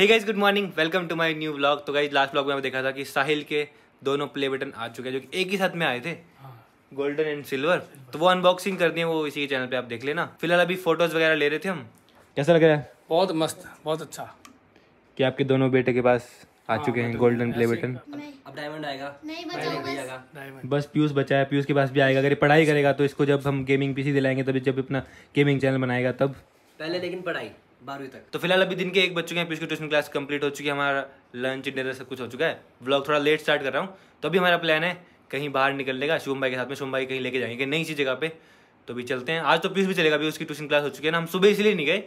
Hey guys good morning welcome to my new vlog तो guys last vlog में देखा था कि साहिल के दोनों प्ले बटन आ चुके हैं जो कि एक ही साथ में आए थे। गोल्डन एंड सिल्वर तो वो अनबॉक्सिंग कर दिए वो इसी के चैनल पे आप देख लेना। फ़िलहाल अभी फ़ोटोज़ वगैरह ले रहे थे हम। कैसा लग रहा है? बहुत मस्त बहुत अच्छा। कि आपके दोनों बेटे के पास आ चुके हैं गोल्डन प्ले बटन अब डायमंड आएगा। नहीं बस। बस पीयूष बचा है पीयूष के पास भी आएगा। अगर ये पढ़ाई करेगा तो इसको जब हम गेमिंग पीसी दिलाएँगे तभी जब अपना गेमिंग चैनल बनाएगा तब। पहले लेकिन पढ़ाई। बारहवीं तक। तो फ़िलहाल अभी दिन के एक बज चुके हैं पीयूष की ट्यूशन क्लास कंप्लीट हो चुकी है हमारा लंच डिनर सब कुछ हो चुका है। ब्लॉग थोड़ा लेट स्टार्ट कर रहा हूँ। तो अभी हमारा प्लान है कहीं बाहर निकलने का शुभम भाई के साथ में शुभम भाई कहीं लेके जाएँगे नई सी जगह पे। तो भी चलते हैं। आज तो पीयूष भी चलेगा अभी उसकी ट्यूशन क्लास हो चुकी है ना हम सुबह इसलिए नहीं गए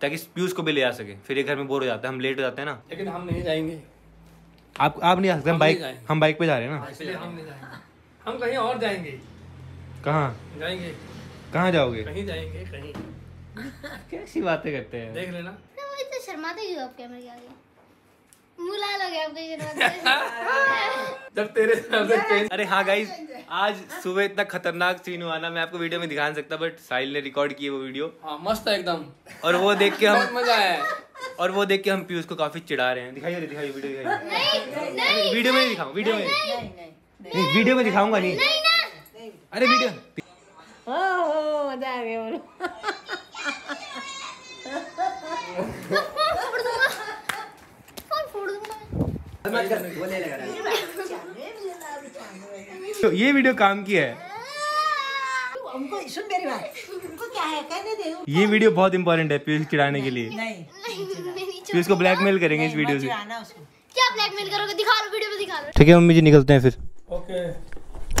ताकि पीयूष को भी ले आ सके। फिर ये घर में बोर हो जाता है हम लेट हो जाते हैं ना। लेकिन हम नहीं जाएँगे। आप आप नहीं आ सकते हम हम बाइक हम बाइक पे जा रहे हैं ना। इसलिए हम नहीं जाएँगे। हम कहीं और जाएँगे। कहाँ? जाएँगे। कहाँ जाओगे? कहीं जाएँगे कहीं। कैसी बातें करते हैं? देख लेना। ना शर्माते क्यों आप कैमरे के आगे? मुँह लाल हो गया आपके जब तेरे अरे हाँ गाइज़ आज सुबह इतना खतरनाक सीन हुआ ना मैं आपको वीडियो में दिखा नहीं सकता बट साहिल ने रिकॉर्ड की वो वीडियो हाँ मस्त है एकदम। और वो देख के हम मज़ा आया। और वो देख के हम पीयूष को काफ़ी चिढ़ा रहे हैं। दिखाइए दिखाइए वीडियो दिखाइए। नहीं नहीं। वीडियो में दिखाऊँ वीडियो में। नहीं वीडियो में दिखाऊँगा नहीं। नहीं अरे वीडियो तो ये वीडियो काम की है। हमको सुन मेरी बात। तुमको क्या है? कहने दे ये वीडियो बहुत इंपॉर्टेंट है पीयूष चिढ़ाने के लिए। नहीं पीयूष को ब्लैकमेल करेंगे इस वीडियो से। क्या ब्लैकमेल करोगे? दिखा लो वीडियो में दिखा लो। ठीक है मम्मी जी निकलते हैं फिर। ओके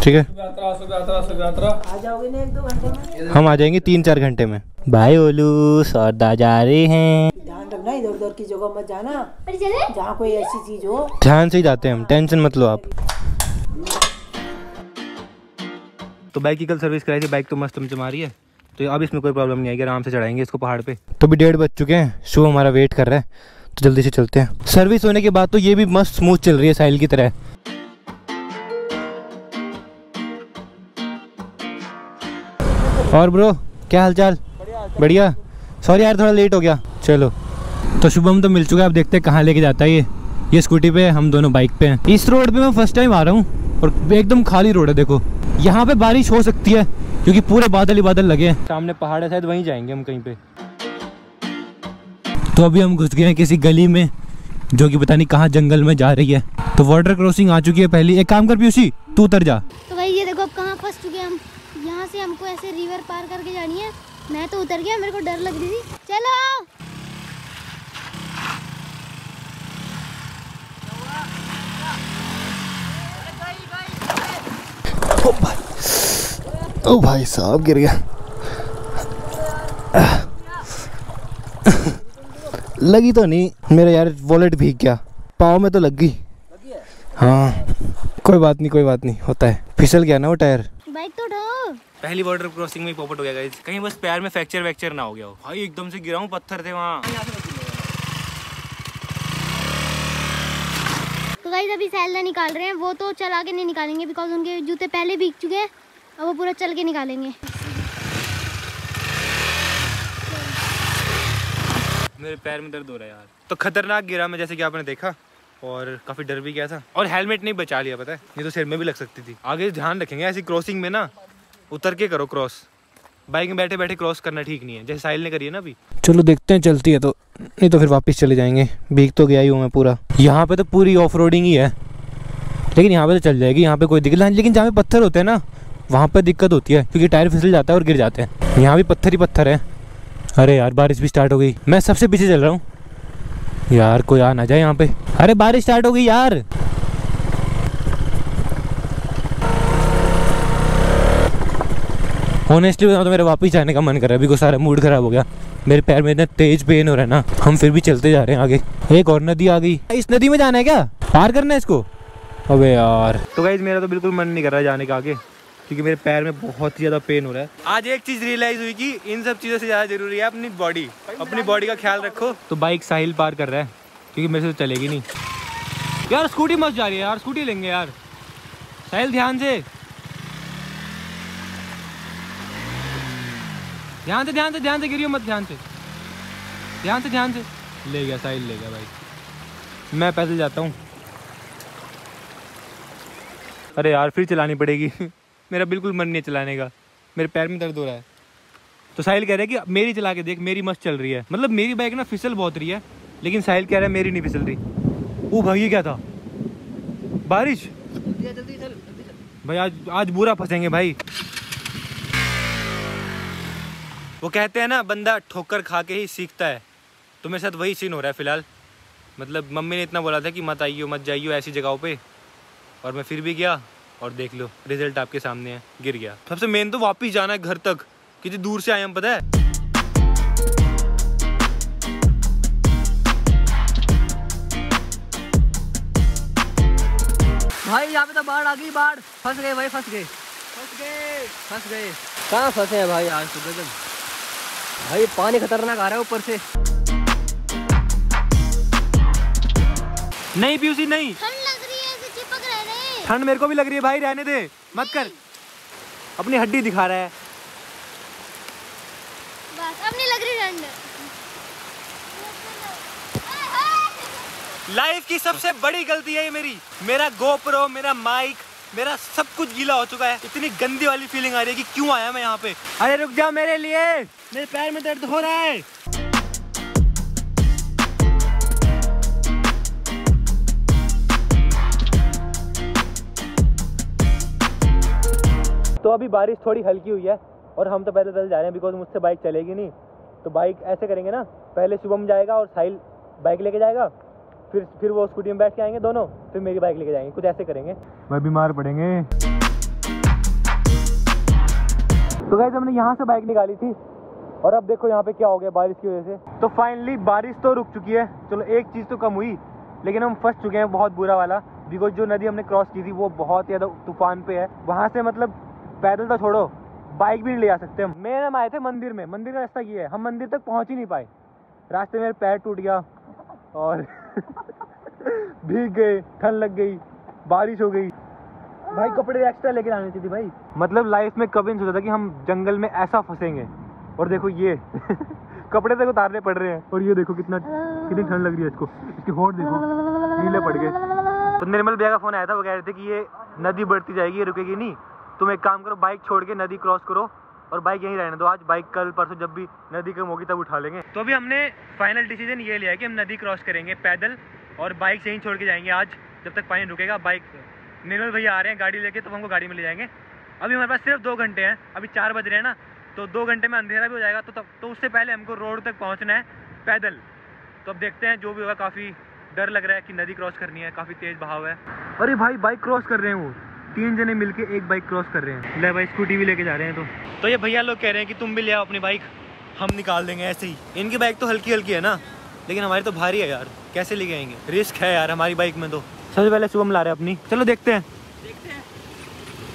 ठीक है? शुभ यात्रा शुभ यात्रा शुभ यात्रा आ जाओगे ना एक दो घंटे में? हम आ जाएँगे तीन चार घंटे में। भाई ओलू सौदा जा रहे हैं। ध्यान रखना इधर उधर की जगह मत जाना। चले। जहाँ कोई ऐसी चीज़ हो। ध्यान से ही जाते हैं हम टेंशन मत लो आप। तो बाइक की कल सर्विस कराई थी बाइक तो मस्त चमा रही है। तो अब इसमें कोई प्रॉब्लम नहीं आएगी आराम से चढ़ाएँगे इसको पहाड़ पे। तो भी डेढ़ बज चुके हैं शुभ हमारा वेट कर रहा है तो जल्दी से चलते हैं। सर्विस होने के बाद तो ये भी मस्त स्मूथ चल रही है साइल की तरह। और ब्रो क्या हालचाल? बढ़िया। सॉरी यार थोड़ा लेट हो गया। चलो। तो शुभम तो मिल चुका है आप देखते हैं कहाँ लेके जाता है ये। ये स्कूटी पे है, हम दोनों बाइक पे हैं। इस रोड पे मैं फ़र्स्ट टाइम आ रहा हूँ और एकदम खाली रोड है देखो। यहाँ पे बारिश हो सकती है क्योंकि पूरे बादल ही बादल लगे हैं। सामने पहाड़ है शायद वहीं जाएँगे हम कहीं पे। तो अभी हम घुस गए हैं किसी गली में जो कि पता नहीं कहाँ जंगल में जा रही है। तो वाटर क्रॉसिंग आ चुकी है पहली। एक काम कर पीयूसी तू उतर जा। तो भाई ये देखो अब कहाँ फंस चुके हैं हम? यहाँ से हमको ऐसे रिवर पार करके जानी है। मैं तो उतर गया मेरे को डर लग रही थी। चलो ओ भाई। साहब गिर गया। लगी तो नहीं मेरा यार वॉलेट भीग गया। पाँव में तो लग गई। हाँ। कोई बात नहीं कोई बात नहीं होता है। फिसल गया ना वो टायर। बाइक तो उठाओ। पहली बॉर्डर क्रॉसिंग में ही पॉपट हो गया गाइस कहीं बस पैर में फ्रैक्चर वैक्चर ना हो गया हो। भाई एकदम से गिरा हूँ पत्थर थे वहाँ। तो गाइस अभी सैलदा निकाल रहे हैं। वो तो चला के नहीं निकालेंगे बिकॉज़ उनके जूते पहले भीग चुके हैं। अब वो पूरा चल के निकालेंगे। मेरे पैर में दर्द हो रहा है यार। तो खतरनाक गिरा मैं जैसे कि आपने देखा। और काफ़ी डर भी गया था। और हेलमेट नहीं बचा लिया पता है? नहीं तो सिर में भी लग सकती थी। आगे ध्यान रखेंगे ऐसी क्रॉसिंग में ना उतर के करो क्रॉस बाइक में बैठे बैठे क्रॉस करना ठीक नहीं है जैसे साहिल ने करी है ना अभी। चलो देखते हैं चलती है तो। नहीं तो फिर वापस चले जाएँगे। भीग तो गया ही हूँ मैं पूरा। यहाँ पे तो पूरी ऑफ़ रोडिंग ही है। लेकिन यहाँ पे तो चल जाएगी यहाँ पे कोई दिक्कत नहीं लेकिन जहाँ पे पत्थर होते हैं ना वहाँ पे दिक्कत होती है क्योंकि टायर फिसल जाता है और गिर जाते हैं। यहाँ भी पत्थर ही पत्थर है। अरे यार बारिश भी स्टार्ट हो गई। मैं सबसे पीछे चल रहा हूँ। यार, कोई आ ना जाए यहाँ पे। अरे, बारिश स्टार्ट हो गई यार। ऑनेस्टली बताऊँ तो मेरा वापस जाने का मन कर रहा है। को सारा मूड खराब हो गया। मेरे पैर में इतना तेज पेन हो रहा है ना। हम फिर भी चलते जा रहे हैं आगे। एक और नदी आ गई। इस नदी में जाना है क्या? पार करना है इसको? अबे यार। तो गाइज़ मेरा तो बिल्कुल मन नहीं कर रहा है जाने का आगे। क्योंकि मेरे पैर में बहुत ही ज़्यादा पेन हो रहा है। आज एक चीज़ रियलाइज़ हुई कि इन सब चीज़ों से ज़्यादा ज़रूरी है अपनी बॉडी अपनी बॉडी का ख्याल रखो। तो बाइक साहिल पार कर रहा है क्योंकि मेरे से तो चलेगी नहीं। यार स्कूटी मस्त जा रही है यार स्कूटी लेंगे यार। साहिल ध्यान से। ध्यान से ध्यान से ध्यान से गिरियो मत ध्यान से। ध्यान से ध्यान से। ले गया साहिल ले गया भाई। मैं पैदल जाता हूँ। अरे यार फिर चलानी पड़ेगी। मेरा बिल्कुल मन नहीं चलाने का। मेरे पैर में दर्द हो रहा है। तो साहिल कह रहा है कि मेरी चला के देख, मेरी मस्त चल रही है। मतलब मेरी बाइक ना फिसल बहुत रही है, लेकिन साहिल कह रहा है मेरी नहीं फिसल रही। वो भाई, ये क्या था? बारिश? भाई, आज आज बुरा फंसेंगे भाई। वो कहते हैं ना, बंदा ठोकर खा के ही सीखता है। तो मेरे साथ वही सीन हो रहा है फ़िलहाल। मतलब मम्मी ने इतना बोला था कि मत आइयो, मत जाइयो ऐसी जगहों पे। और मैं फिर भी गया। और देख लो रिज़ल्ट आपके सामने है गिर गया। सबसे मेन तो वापस जाना है घर तक कितनी दूर से आए हम पता है? भाई यहाँ पे तो बाढ़ आ गई बाढ़। फंस गए भाई फंस गए। फंस गए। फंस गए। कहाँ फंसे हैं भाई आज सुबह तक? भाई पानी खतरनाक आ रहा है ऊपर से। नहीं पीयूसी नहीं ठंड लग रही है ऐसे चिपक रह रहे ठंड मेरे को भी लग रही है भाई रहने दे। मत कर। अपनी हड्डी दिखा रहा है। बस अब नहीं लग रही ठंड। लाइफ की सबसे बड़ी गलती है ये मेरी। मेरा गोप्रो मेरा माइक मेरा सब कुछ गीला हो चुका है। इतनी गंदी वाली फीलिंग आ रही है कि क्यों आया मैं यहाँ पे? अरे रुक जा मेरे लिए। मेरे पैर में दर्द हो रहा है। अभी बारिश थोड़ी हल्की हुई है और हम तो पैदल पैदल जा रहे हैं बिकॉज़ मुझसे बाइक चलेगी नहीं। तो बाइक ऐसे करेंगे ना पहले शुभम जाएगा और साहिल बाइक लेके जाएगा फिर फिर वो स्कूटी में बैठ के आएँगे दोनों फिर मेरी बाइक लेके जाएँगे कुछ ऐसे करेंगे। वह बीमार पड़ेंगे। तो गैस हमने यहाँ से बाइक निकाली थी और अब देखो यहाँ पे क्या हो गया बारिश की वजह से। तो फाइनली बारिश तो रुक चुकी है। चलो एक चीज़ तो कम हुई लेकिन हम फंस चुके हैं बहुत बुरा वाला बिकॉज़ जो नदी हमने क्रॉस की थी वो बहुत ज़्यादा तूफ़ान पे है। वहाँ से मतलब पैदल तो छोड़ो बाइक भी ले जा सकते हम। मेरे हम आए थे मंदिर में, मंदिर का रास्ता ये है, हम मंदिर तक पहुँच ही नहीं पाए। रास्ते में पैर टूट गया और भीग गए, ठंड लग गई, बारिश हो गई। भाई, कपड़े एक्स्ट्रा लेके आने चाहिए भाई। मतलब लाइफ में कभी नहीं सोचा था कि हम जंगल में ऐसा फंसेंगे। और देखो ये, कपड़े तक उतारने पड़ रहे हैं। और ये देखो कितना, कितनी ठंड लग रही है इसको। इसके होठ देखो, नीले पड़ गए। तो निर्मल भैया का फ़ोन आया था, वो कह रहे थे कि ये नदी बढ़ती जाएगी रुकेगी नहीं। तुम एक काम करो बाइक छोड़ के नदी क्रॉस करो और बाइक यहीं रहने दो। आज बाइक कल परसों जब भी नदी कम होगी तब उठा लेंगे। तो अभी हमने फाइनल डिसीज़न ये लिया है कि हम नदी क्रॉस करेंगे, पैदल और बाइक यहीं छोड़ के जाएँगे आज, जब तक पानी रुकेगा बाइक निर्मल भैया आ रहे हैं गाड़ी लेके तो हमको गाड़ी में ले जाएँगे। अभी हमारे पास सिर्फ़ दो घंटे हैं, अभी चार बज रहे हैं ना तो दो घंटे में अंधेरा भी हो जाएगा तो तब तो उससे पहले हमको रोड तक पहुँचना है, पैदल। तो अब देखते हैं, जो भी होगा, काफ़ी डर लग रहा है कि नदी क्रॉस करनी है, काफ़ी तेज बहाव है। अरे भाई बाइक क्रॉस कर रहे हैं तीन जने मिलके एक बाइक क्रॉस कर रहे हैं। ले भाई स्कूटी भी लेके जा रहे हैं तो। तो ये भैया लोग कह रहे हैं कि तुम भी ले आओ अपनी बाइक हम निकाल देंगे ऐसे ही। इनकी बाइक तो हल्की हल्की है ना लेकिन हमारी तो भारी है यार। कैसे लेके आएँगे? रिस्क है यार हमारी बाइक में तो। सबसे पहले शुभम ला रहे हैं अपनी। चलो देखते हैं।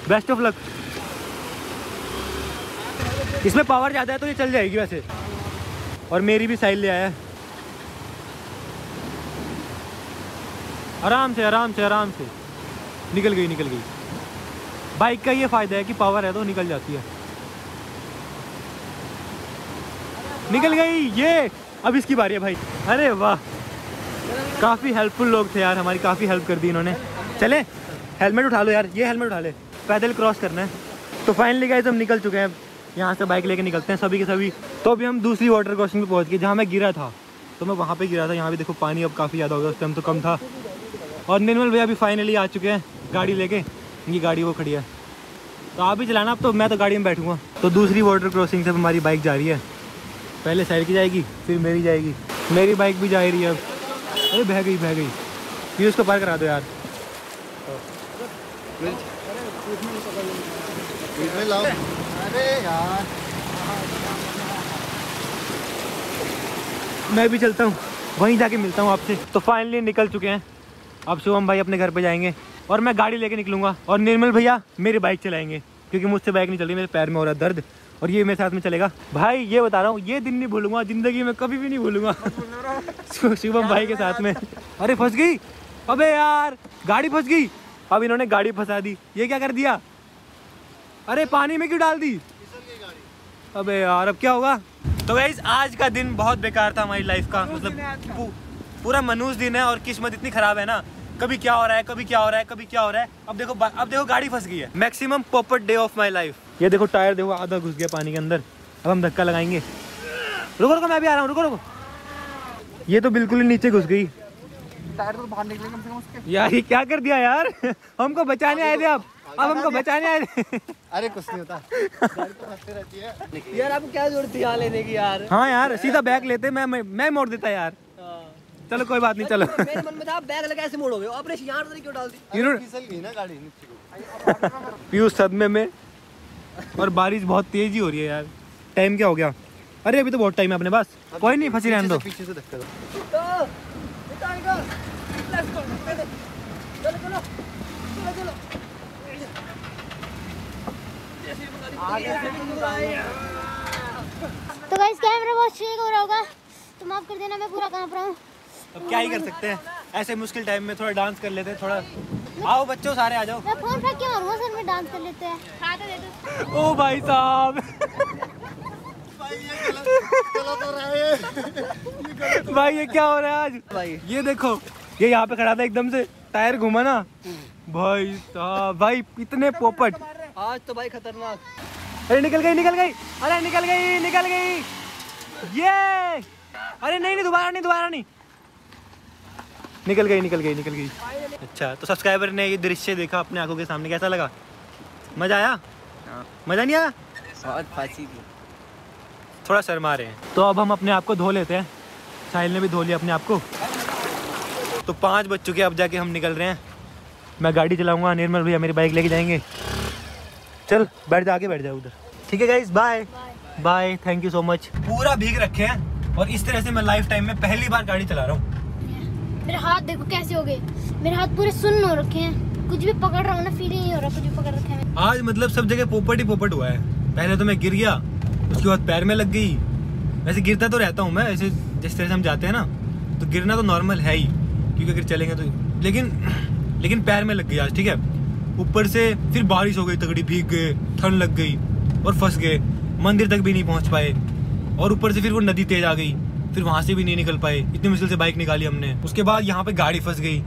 बेस्ट ऑफ़ लक इसमें पावर ज़्यादा है तो ये चल जाएगी वैसे। और मेरी भी साइड ले आया है। आराम से आराम से आराम से। निकल गई निकल गई। बाइक का ये फ़ायदा है कि पावर है तो निकल जाती है। निकल गई, ये। अब इसकी बारी है भाई। अरे वाह। काफ़ी हेल्पफुल लोग थे यार, हमारी काफ़ी हेल्प कर दी इन्होंने। चले हेलमेट उठा लो यार, ये हेलमेट उठा ले। पैदल क्रॉस करना है। तो फाइनली गाइस हम निकल चुके हैं। यहाँ से बाइक लेके निकलते हैं सभी के सभी। तो अभी हम दूसरी वाटर क्रॉसिंग पे पहुँच गए, जहाँ मैं गिरा था। तो मैं वहाँ पे गिरा था, यहाँ भी देखो पानी अब काफ़ी ज़्यादा हो गया, उस टाइम तो कम था। और निर्मल भैया अभी फाइनली आ चुके हैं गाड़ी लेके। इनकी गाड़ी वो खड़ी है। तो आप भी चलाना, अब तो मैं तो गाड़ी में बैठूँगा। तो दूसरी वाटर क्रॉसिंग से हमारी बाइक जा रही है। पहले साइड की जाएगी, फिर मेरी जाएगी। मेरी बाइक भी जा रही है अब। अरे, बह गई बह गई। फिर उसको पार करा दो यार। मैं भी चलता हूँ। वहीं जाके मिलता हूँ आपसे। तो फाइनली निकल चुके हैं। अब शुभम भाई अपने घर पे जाएँगे। और मैं गाड़ी लेके निकलूँगा। और निर्मल भैया मेरी बाइक चलाएँगे क्योंकि मुझसे बाइक नहीं चल रही मेरे पैर में हो रहा दर्द और ये मेरे साथ में चलेगा। भाई ये बता रहा हूँ ये दिन नहीं भूलूँगा ज़िंदगी में कभी भी नहीं भूलूँगा। शुभम भाई के साथ में। अरे फंस गई? अबे यार गाड़ी फंस गई। अब इन्होंने गाड़ी फंसा दी। ये क्या कर दिया? अरे पानी में क्यों डाल दी? अबे यार अब क्या होगा? तो गाइज़ आज का दिन बहुत बेकार था हमारी लाइफ का। मतलब पूरा मनूस दिन है और किस्मत इतनी खराब है ना। कभी क्या हो रहा है कभी क्या हो रहा है कभी क्या हो रहा है। अब देखो अब देखो गाड़ी फंस गई है। Maximum popper day of my life ये देखो टायर देखो आधा घुस गया पानी के अंदर। अब हम धक्का लगाएँगे। रुको रुको मैं भी आ रहा हूँ रुको रुको। ये तो बिल्कुल ही नीचे घुस गई। टायर तो बाहर निकले कम से कम उसके। यार ये क्या कर दिया यार? हमको बचाने आए थे आप। अब हमको बचाने आए थे। अरे कुछ नहीं होता। तो रहती है। यार आपको क्या ज़रूरत थी यहाँ लेने की यार? हाँ यार सीधा बैग लेते मैं, मैं मोड़ देता यार। चलो कोई बात नहीं चलो। मेरे मन में था बैग लगा ऐसे मोड़ोगे आपने यहाँ तो क्यों डाल दी? इन्होंने फिसल गई ना गाड़ी नीचे को। पीयूष सदमे में। और बारिश बहुत तेज ही हो रही है यार। टाइम क्या हो गया? अरे अभी तो बहुत टाइम है अपने पास। कोई नहीं फंसी रहने दो। पीछे से धक्का तो बेटा निकल लेट्स गो चलो चलो। चलो चलो। तो गाइस कैमरा बहुत शेक हो रहा होगा। तो माफ़ कर देना मैं पूरा काँप रहा हूँ। अब क्या ही कर सकते हैं? ऐसे मुश्किल टाइम में थोड़ा डांस कर लेते हैं थोड़ा आओ बच्चों सारे आ जाओ। मैं फ़ोन फेंक के मारूँगा सर में डांस कर लेते हैं? दे दो। ओ भाई साहब। चलो तो रहे भाई ये क्या हो रहा है आज? भाई। ये देखो ये यहाँ पे खड़ा था एकदम से टायर घुमा ना। भाई साहब भाई इतने पोपट। आज तो भाई खतरनाक। अरे निकल गई निकल गई। अरे निकल गई निकल गई। ये! अरे नहीं नहीं दोबारा नहीं दोबारा नहीं। निकल गई निकल गई निकल गई। अच्छा तो सब्सक्राइबर ने ये दृश्य देखा अपने आँखों के सामने कैसा लगा? मज़ा आया? मज़ा नहीं आया? बहुत फांसी थी। थोड़ा शर्मा रहे हैं। तो अब हम अपने आप को धो लेते हैं। साहिल ने भी धो लिया अपने आप को। तो पाँच बज चुके अब जाके हम निकल रहे हैं। मैं गाड़ी चलाऊँगा निर्मल भैया मेरी बाइक लेके जाएँगे। चल बैठ जा आगे बैठ जा उधर। ठीक है guys bye bye thank you so much पूरा भीग रखे हैं और इस तरह से मैं लाइफ टाइम में पहली बार गाड़ी चला रहा हूँ। मेरे हाथ देखो कैसे हो गए। मेरे हाथ पूरे सुन्न हो रखे हैं। कुछ भी पकड़ रहा हूँ ना फील ही नहीं हो रहा कुछ भी पकड़ रखा है आज मतलब सब जगह पोपट ही पोपट हुआ है। पहले तो मैं गिर गया, उसके बाद पैर में लग गई। वैसे गिरता तो रहता हूँ मैं, ऐसे जिस तरह से हम जाते हैं ना तो गिरना तो नॉर्मल है ही, क्योंकि अगर चलेंगे तो लेकिन लेकिन पैर में लग गई आज, ठीक है? ऊपर से फिर बारिश हो गई, तगड़ी भीग गए, ठंड लग गई और फंस गए, मंदिर तक भी नहीं पहुँच पाए। और ऊपर से फिर वो नदी तेज आ गई। फिर वहाँ से भी नहीं निकल पाए। इतनी मुश्किल से बाइक निकाली हमने। उसके बाद यहाँ पे गाड़ी फंस गई।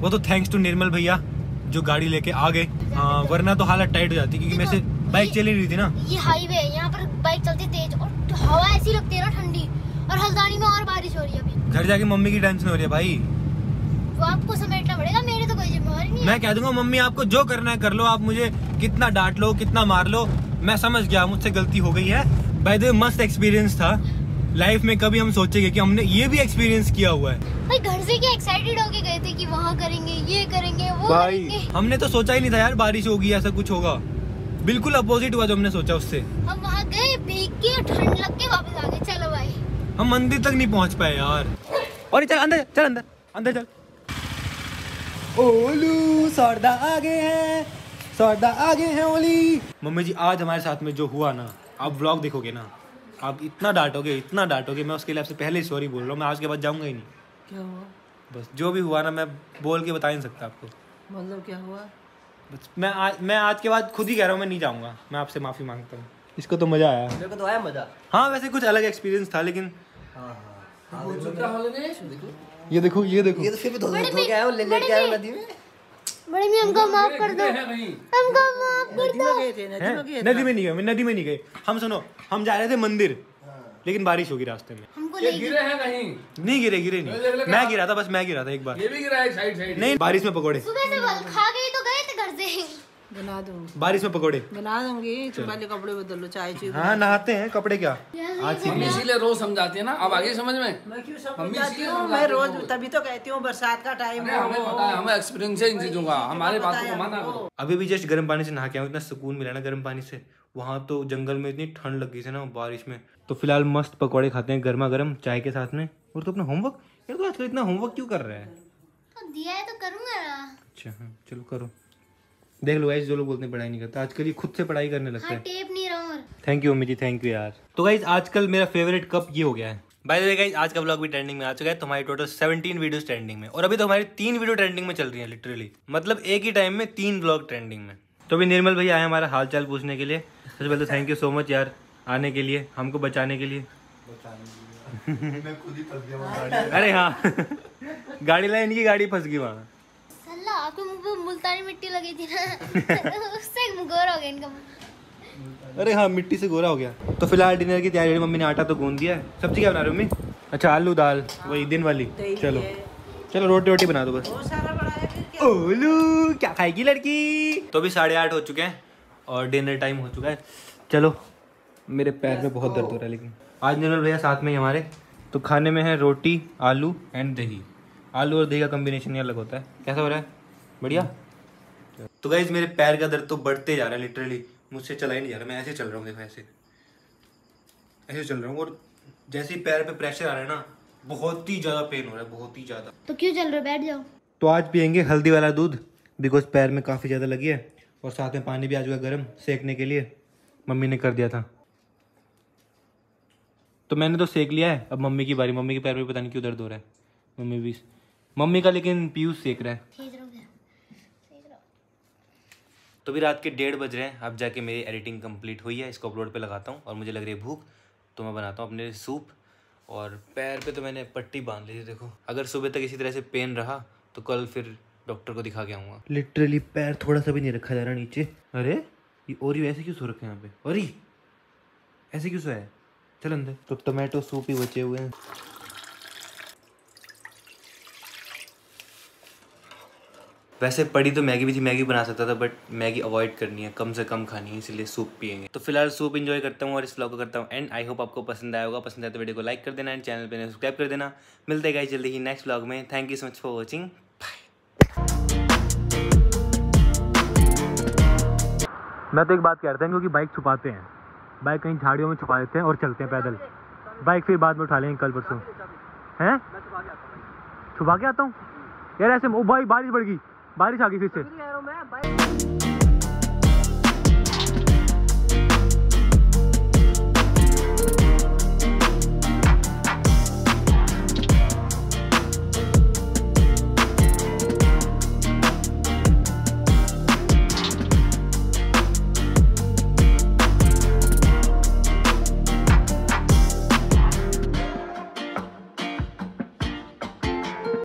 वो तो थैंक्स टू निर्मल भैया जो गाड़ी लेके आ गए। हाँ वरना तो हालत टाइट हो जाती क्योंकि मेरे से बाइक चल ही रही थी ना। ये हाईवे है यहाँ पर बाइक चलती तेज और हवा ऐसी लगती है ना ठंडी और हल्द्वानी में और बारिश हो रही है अभी। घर जाके मम्मी की टेंशन हो रही है भाई। वो आपको समेटना पड़ेगा मेरे तो कोई जिम्मेवारी नहीं मैं कह दूँगा मम्मी आपको जो करना है कर लो आप मुझे कितना डांट लो कितना मार लो मैं समझ गया मुझसे गलती हो गई है। बाय द मस्त एक्सपीरियंस था। लाइफ में कभी हम सोचेंगे कि हमने ये भी एक्सपीरियंस किया हुआ है। भाई घर से क्या एक्साइटेड होके गए थे कि वहाँ करेंगे ये करेंगे वो भाई। करेंगे? हमने तो सोचा ही नहीं था यार बारिश होगी ऐसा कुछ होगा। बिल्कुल अपोजिट हुआ जो हमने सोचा उससे। हम वहाँ गए भीग के ठंड लग के वापस आ गए। चलो भाई। हम मंदिर तक नहीं पहुँच पाए यार। और चल अंदर चल अंदर अंदर चल। ओलू सौदा आगे है सौदा आगे है ओली। मम्मी जी आज हमारे साथ में जो हुआ ना आप व्लॉग देखोगे ना आप इतना डांटोगे इतना डांटोगे मैं उसके लिए आपसे पहले ही सॉरी बोल रहा हूँ मैं आज के बाद जाऊँगा ही नहीं। क्या हुआ? बस जो भी हुआ ना मैं बोल के बता ही नहीं सकता आपको। मतलब क्या हुआ? बस मैं आज मैं आज के बाद खुद ही कह रहा हूँ मैं नहीं जाऊँगा मैं आपसे माफ़ी माँगता हूँ। इसको तो मज़ा आया। मेरे को तो आया मज़ा। हाँ वैसे कुछ अलग एक्सपीरियंस था लेकिन ये देखो। ये देखो ये तो फिर भी धो धो के आया वो ले लेट के आया वो नदी में। बड़े मियाँ हमको माफ़ कर दो। हमको माफ़ कर नदी में नदी में नहीं गए नदी में नहीं गए। हम सुनो हम जा रहे थे मंदिर लेकिन बारिश होगी रास्ते में। हमको ये गिरे हैं कहीं? नहीं गिरे गिरे नहीं। मैं गिरा था बस मैं गिरा था एक बार। ये भी गिरा है साइड साइड नहीं बारिश में पकौड़े। सुबह से खा गई तो गए थे घर से। बना दूँगी। बारिश में पकोड़े। बना दूँगी तुम पहले कपड़े बदल लो चाय चुई हाँ नहाते हैं कपड़े क्या? आज मम्मी इसीलिए रोज समझाते हैं ना अब आगे समझ में? मैं क्यों हूँ? रोज तभी तो कहती हूँ बरसात का टाइम हमें पता है हमें एक्सपीरियंस है इन चीज़ों का। हमारे बातों को माना करो। अभी भी जस्ट गर्म पानी से नहा के इतना सुकून मिला ना गर्म पानी से। वहाँ तो जंगल में इतनी ठंड लग गई थी ना बारिश में। तो फ़िलहाल मस्त पकौड़े खाते हैं गर्मा गर्म चाय के साथ में। और तो अपना होमवर्क यार तो आजकल इतना होमवर्क क्यों कर रहा है? तो दिया है तो करूँगा अच्छा हाँ चलो करो। देख लो जो लोग बोलते हैं पढ़ाई नहीं करता। आजकल ये खुद से पढ़ाई करने लगता हाँ है। टेप नहीं रहा और। थैंक यू अम्मी जी थैंक यू यार। तो गाइज़ आजकल मेरा फेवरेट कप ये हो गया है। बाय द गाइज़ आज का ब्लॉग भी ट्रेंडिंग में आ चुका है। तो हमारी टोटल 17 वीडियोस ट्रेंडिंग में। और अभी तो हमारी तीन वीडियो ट्रेंडिंग में चल रही है लिटरली मतलब एक ही टाइम में तीन ब्लॉग ट्रेंडिंग में। तो अभी निर्मल भैया आए हमारा हाल चाल पूछने के लिए। सबसे पहले थैंक यू सो मच यार आने के लिए हमको बचाने के लिए। अरे हाँ। गाड़ी लाइन की गाड़ी फंस गई वहाँ। आपके मुँह पे मुल्तानी मिट्टी लगी थी ना उससे गोरा हो गया इनका मुँह। अरे हाँ मिट्टी से गोरा हो गया। तो फ़िलहाल डिनर की तैयारी मम्मी ने आटा तो गूंद दिया है। सब्ज़ी क्या बना रहे हो मम्मी? अच्छा आलू दाल वही दिन वाली। चलो। चलो रोटी रोटी बना दो बस। बहुत सारा बनाया फिर क्या? ओलू क्या खाएगी लड़की? तो अभी साढ़े आठ हो चुके हैं और डिनर टाइम हो चुका है। चलो मेरे पैर में बहुत दर्द हो रहा है लेकिन। आज निर्मल भैया साथ में ही हमारे। तो खाने में है रोटी आलू एंड दही। आलू और दही का कॉम्बिनेशन ही अलग होता है। कैसा हो रहा है? बढ़िया। तो गाइज़ मेरे पैर का दर्द तो बढ़ते जा रहा है लिटरली मुझसे चला ही नहीं जा रहा। मैं ऐसे चल रहा हूँ देखो ऐसे। ऐसे चल रहा हूँ और जैसे ही पैर पे प्रेशर आ रहा है ना बहुत ही ज़्यादा पेन हो रहा है बहुत ही ज़्यादा। तो क्यों चल रहे हो? बैठ जाओ। तो आज पियेंगे हल्दी वाला दूध बिकॉज़ पैर में काफ़ी ज़्यादा लगी है और साथ में पानी भी आ चुका गर्म सेकने के लिए। मम्मी ने कर दिया था। तो मैंने तो सेक लिया है। अब मम्मी की बारी। मम्मी के पैर में पता नहीं क्यों दर्द हो रहा है। मम्मी भी मम्मी का लेकिन पीयूष सेक रहा है ठीक रहोगे ठीक रहो तो भी रात के डेढ़ बज रहे हैं। अब जाके मेरी एडिटिंग कंप्लीट हुई है। इसको अपलोड पे लगाता हूँ और मुझे लग रही है भूख तो मैं बनाता हूँ अपने सूप और पैर पे तो मैंने पट्टी बाँध ली थी, देखो। अगर सुबह तक इसी तरह से पेन रहा तो कल फिर डॉक्टर को दिखा के आऊँगा। लिटरली पैर थोड़ा सा भी नहीं रखा जा रहा नीचे। अरे, ये और ऐसे क्यों सो रखे यहाँ पे? अरे ऐसे क्यों सोया है? चल अंदर। तो टोमेटो सूप ही बचे हुए हैं। वैसे पड़ी तो मैगी भी थी, मैगी बना सकता था बट मैगी अवॉइड करनी है, कम से कम खानी है, इसलिए सूप पियेंगे। तो फ़िलहाल सूप इंजॉय करता हूँ और इस ब्लॉग को करता हूँ एंड आई होप आपको पसंद आया होगा। पसंद आया तो वीडियो को लाइक कर देना एंड चैनल पर सब्सक्राइब कर देना। मिलते गए जल्दी ही नेक्स्ट ब्लॉग में। Thank you so much for watching मैं तो एक बात कहता हूँ क्योंकि बाइक छुपाते हैं। बाइक कहीं झाड़ियों में छुपा देते हैं और चलते हैं पैदल। बाइक फिर बाद में उठा लेंगे कल परसों। हैं? छुपा के आता हूँ। यार ऐसे भाई, बारिश बढ़ गई। बारिश आ गई फिर से।